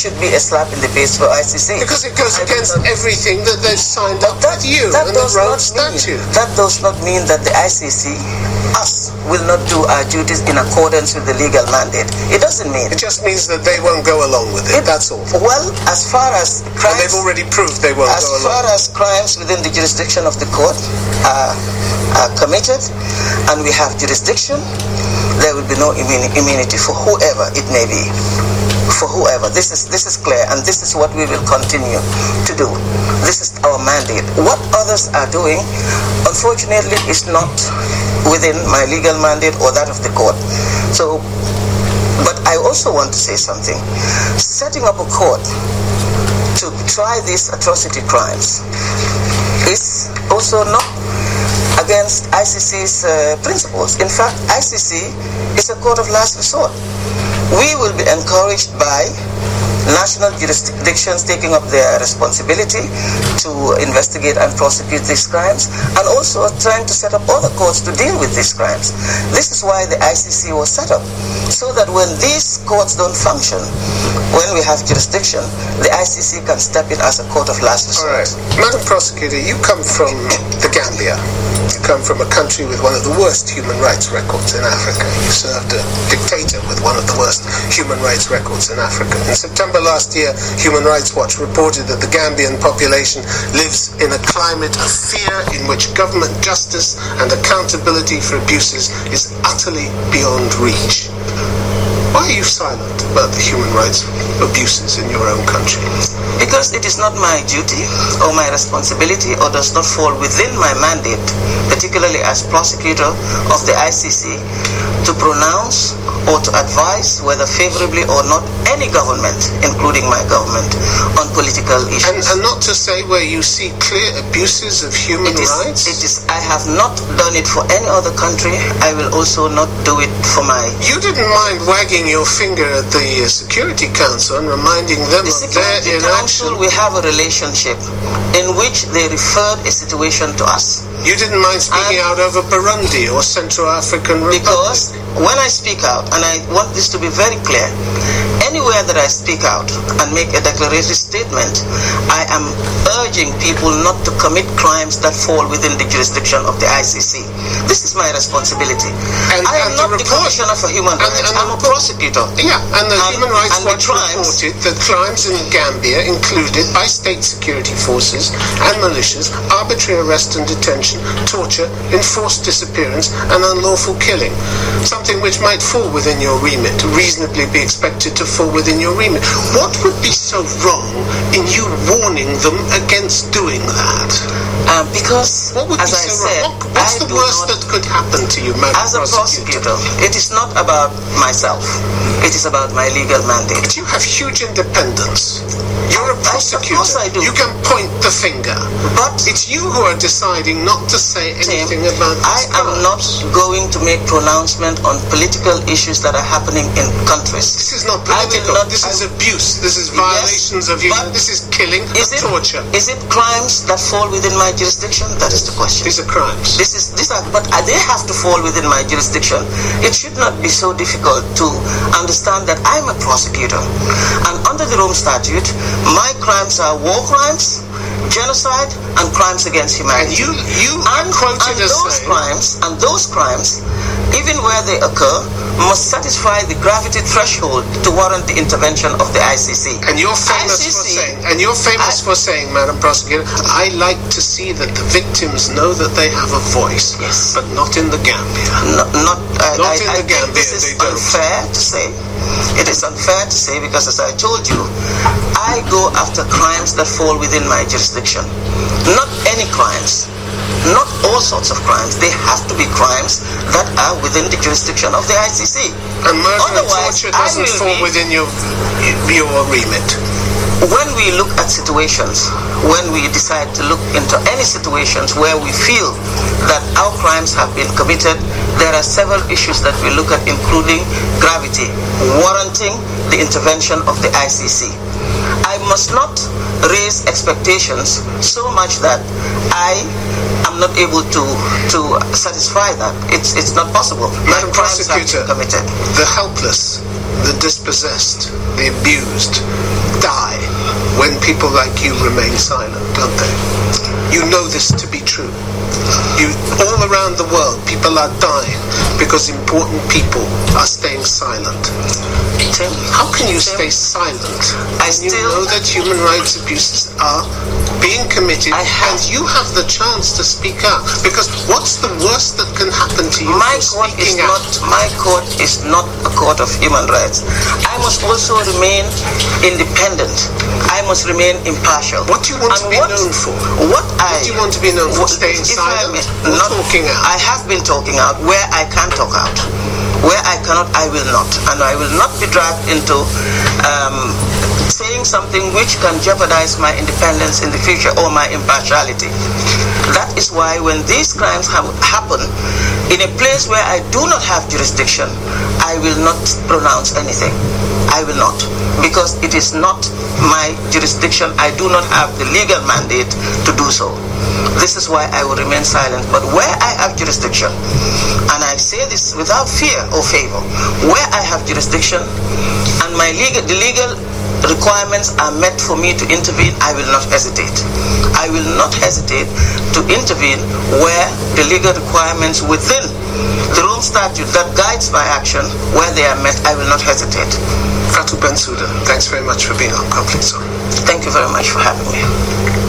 should be a slap in the face for ICC. Because it goes against everything that they've signed up that, with you that and the does Rome not Statute. Mean, that does not mean that the ICC, us, will not do our duties in accordance with the legal mandate. It doesn't mean. It just means that they won't go along with it. it that's all. Well, as far as crimes, and they've already proved they won't as go along. far as crimes within the jurisdiction of the court are, are committed, and we have jurisdiction, there will be no immunity for whoever it may be for whoever. This is this is clear, and this is what we will continue to do. This is our mandate. What others are doing, unfortunately, is not within my legal mandate or that of the court. So, but I also want to say something. Setting up a court to try these atrocity crimes is also not against ICC's uh, principles. In fact, ICC is a court of last resort we will be encouraged by national jurisdictions taking up their responsibility to investigate and prosecute these crimes and also trying to set up other courts to deal with these crimes. This is why the ICC was set up, so that when these courts don't function, when we have jurisdiction, the ICC can step in as a court of last resort. All right. Madam Prosecutor, you come from the Gambia. You come from a country with one of the worst human rights records in Africa. You served a dictator with one of the worst human rights records in Africa. In September last year, Human Rights Watch reported that the Gambian population lives in a climate of fear in which government justice and accountability for abuses is utterly beyond reach. Why are you silent about the human rights abuses in your own country? Because it is not my duty or my responsibility or does not fall within my mandate, particularly as prosecutor of the ICC, to pronounce to advise, whether favorably or not, any government, including my government, on political issues. And, and not to say where you see clear abuses of human it is, rights? It is. I have not done it for any other country. I will also not do it for my. You didn't mind wagging your finger at the uh, Security Council and reminding them the of their inaction. Council, we have a relationship in which they referred a situation to us. You didn't mind speaking and out over Burundi or Central African Republic? Because when I speak out, and I want this to be very clear, anywhere that I speak out and make a declaratory statement, I am urging people not to commit crimes that fall within the jurisdiction of the ICC. This is my responsibility. And, I am and not the, the Commissioner for Human Rights. And I'm a prosecutor. Yeah, and the and, Human Rights and Watch reported that crimes in Gambia included by state security forces and militias arbitrary arrest and detention, torture, enforced disappearance, and unlawful killing. Something which might fall within your remit, reasonably be expected to fall within your remit. What would be so wrong in you warning them against doing that? Uh, because, what would as I so said, wrong? what's I the worst that could happen to you, Madam As a prosecutor, it is not about myself. It is about my legal mandate. But you have huge independence. You're a prosecutor. Of course I do. You can point the finger. But it's you who are deciding not to say anything Tim, about I am not going to make on political issues that are happening in countries. This is not political. Not, this I, is abuse. This is violations yes, of human. This is killing is and it, torture. Is it crimes that fall within my jurisdiction? That is the question. These are crimes. This is these are, but they have to fall within my jurisdiction. It should not be so difficult to understand that I'm a prosecutor, and under the Rome Statute, my crimes are war crimes, genocide, and crimes against humanity. And you, you and, and those saying, crimes, and those crimes, even where they occur, must satisfy the gravity threshold to warrant the intervention of the ICC. And you're famous ICC, for saying, and you're famous I, for saying, Madam Prosecutor, I like to see that the victims know that they have a voice, yes. but not in the Gambia. No, not, uh, not I, in I the Gambia. This is they don't. unfair to say. It is unfair to say because, as I told you, I go after crimes that fall within my jurisdiction. Not any crimes. Not all sorts of crimes. They have to be crimes that are within the jurisdiction of the ICC. And murder Otherwise, and torture doesn't fall be, within your your remit. When we look at situations, when we decide to look into any situations where we feel that our crimes have been committed, there are several issues that we look at, including gravity, warranting the intervention of the ICC. I must not raise expectations so much that I am not able to to satisfy that. It's it's not possible. Madam Prosecutor, committed. the helpless, the dispossessed, the abused, die when people like you remain silent, don't they? You know this to be true. You, all around the world, people are dying because important people are staying silent. Tim, How can you stay silent? I when you know that human rights abuses are being committed, and you have the chance to speak out. Because what's the worst that can happen to you my court is out? not my court is not a court of human rights. I must also remain independent. I must remain impartial. What do you want And to be what- known for? What I do you want to be known for? what- Staying if I silent not- talking out? I have been talking out where I can talk out. Where I cannot, I will not, and I will not be dragged into um, saying something which can jeopardize my independence in the future or my impartiality. That is why when these crimes have happen in a place where I do not have jurisdiction, I will not pronounce anything. I will not because it is not my jurisdiction. I do not have the legal mandate to do so. This is why I will remain silent. But where I have jurisdiction, and I say this without fear or favor, where I have jurisdiction and my legal the legal requirements are met for me to intervene, I will not hesitate. I will not hesitate to intervene where the legal requirements within the Rome Statute that guides my action, where they are met, I will not hesitate. Fatou Bensouda, thanks very much for being on Conflict Zone. Thank you very much for having me.